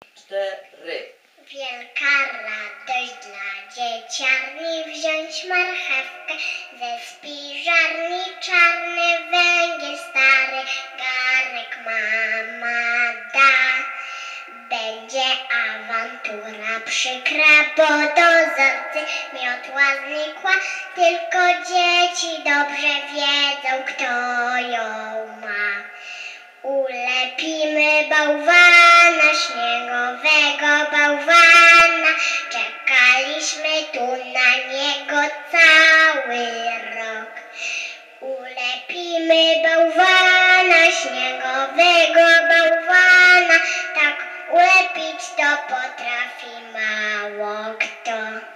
Cztery. Wielka radość dla dzieciarni wziąć marchewkę ze spiżarni czarny węgiel stary garnek mama da. Będzie awantura przykra, bo dozorcy miotła znikła, tylko dzieci dobrze wiedzą kto ją ma. Ulepimy bałwan. tu na niego cały rok. Ulepimy bałwana, śniegowego bałwana, tak ulepić to potrafi mało kto.